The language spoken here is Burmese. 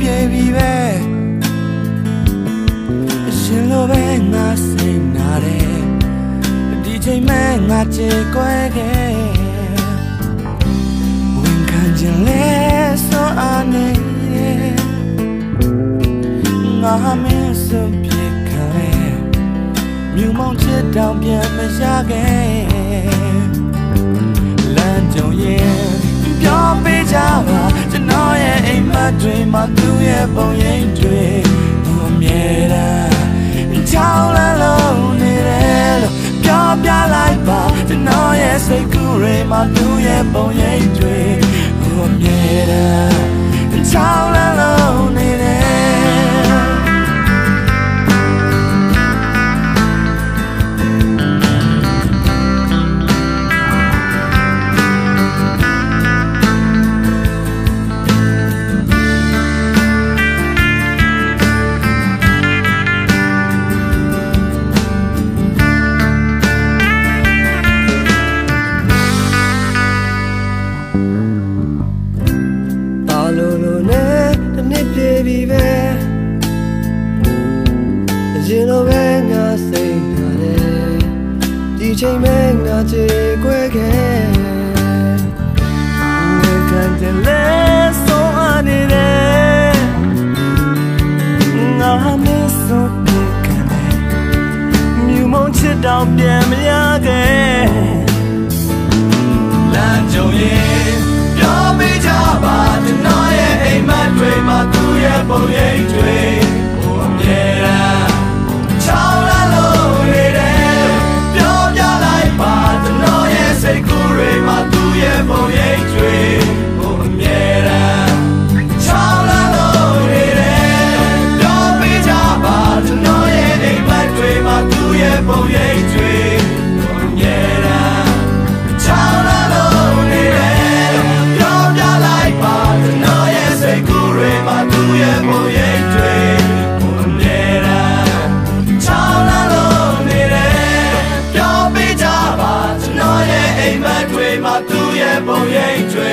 လိုနဲ့တနေ့ပြေပြီပဲအရှင်လိုပဲငါစိတ်နာတယ်ဒီချိန်မဲ့ငါချေကွဲခဲ့ဝင်ခံခြင်းလဲစောအားနေငါမင်းစုံပြေခံလဲမြူမောင်ချစ်တောင်ပြန်မရခဲ့ မက်တွေမှာသူ့ရဲ့ပုံရိပ်တွေသူအမြဲတမ်းချောင်းလန်းလုံးနေတယ်လို့ပြောပြလိုက်ပါကျွန်တော်ရဲ့စိတ်ကူးတွေမှာသူ့ရဲ့ပုံရိပ်တွေ ဒီချိန်မဲငါချေခွဲခဲ့ဝင်ခံတယ်လဲဆုံးအနေနဲ့ငါမဆိုပြခံတယ်မြူမုံချစ်တောင်ပြန်မရခဲ့လမ်းကြုံရင်ပြောပေးကြပါကျွန်တော်ရဲ့အိမ်မက်တွေမှာသူ့ရဲ့ပုံရိပ်တွေ hatred.